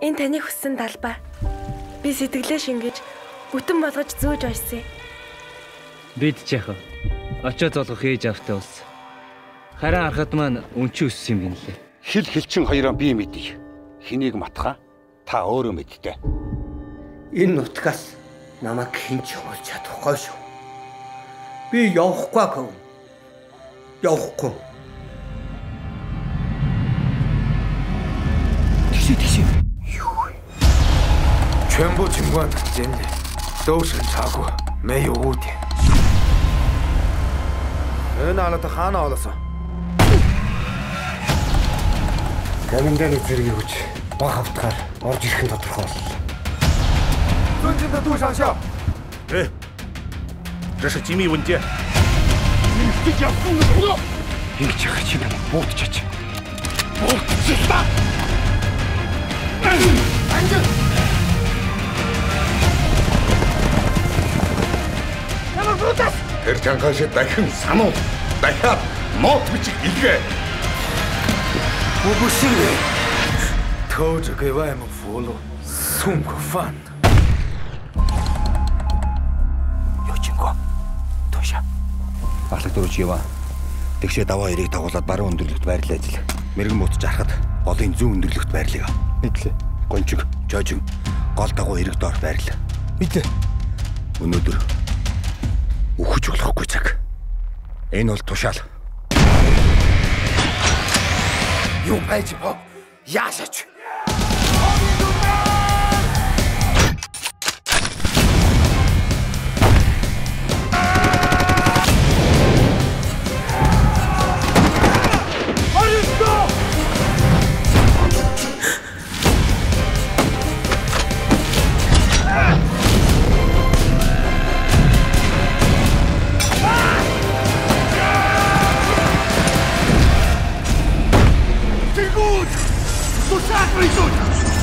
Энэ таны хүссэн талбай. Би сэтгэлээ шингэж бүтэн болгож зөөж ойсон. Бид ч яах вэ? Очоод золгох ээж автай ус. Харин арахад маань өнчи өссөн юм гинлээ. Хил хилчин хоёроо би мэдий. Хэнийг матхаа? Та өөрөө мэдтэй. Энэ нутгаас намайг хинч болж чадахгүй шүү. Би явахгүй гов. Явахгүй. Тэгшээ тэгшээ. 全部情况真的都审查过，没有污点。人拿了他喊拿了噻。 Каминданы зэргийг хүч баг хавтгаар орж ирэх нь тодорхой боллоо. 尊敬的杜上校，对，这是机密文件。 Ингэж яхах чинь юм буутчаач. Буутчихлаа. Тэр чангааш дахин сануу дахиад нот бичих илгээ. 我不信任， Тэр чангааш дахин сануу дахиад нот бичих илгээ. Бүгүсээ. Төөж гэвэм фоло сум фан. Ёчинго. Тоша. Ахлах дөрөж яваа. Тэгшээ даваа ирийг дагуулад баруун өндөрлөгт байрлал ажил. Мэргэн буутж арахад голын зүүн өндөрлөгт байрлаа. Мэдлээ. Гончиг, жожиг, гол дагуу ирэг доор байрлаа. Мэдлээ. Өнөөдөр өгч болохгүй цаг. Энэ бол тушаал. Юу байж бо? Яашаач. Sacrifice!